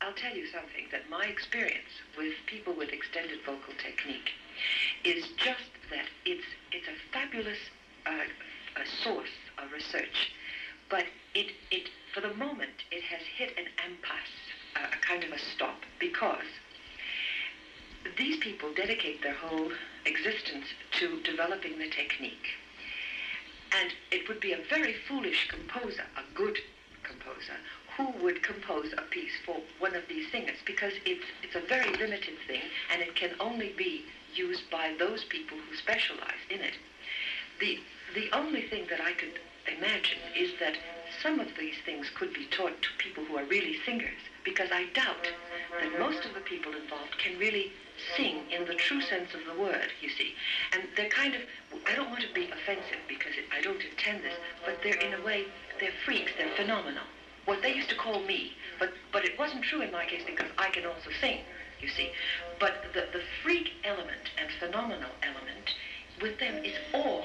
I'll tell you something that my experience with people with extended vocal technique is just that it's it's a fabulous uh, a source of research, but it it for the moment it has hit an impasse, uh, a kind of a stop because these people dedicate their whole existence to developing the technique. And it would be a very foolish composer, a good composer, who would compose a piece for one of these singers because it's, it's a very limited thing and it can only be used by those people who specialize in it. The, the only thing that I could imagine is that some of these things could be taught to people who are really singers because I doubt that most of the people involved can really sing in the true sense of the word, you see. And they're kind of, I don't want to be offensive because it, I don't intend this, but they're in a way, they're freaks, they're phenomenal. What they used to call me, but, but it wasn't true in my case because I can also sing, you see. But the, the freak element and phenomenal element with them is all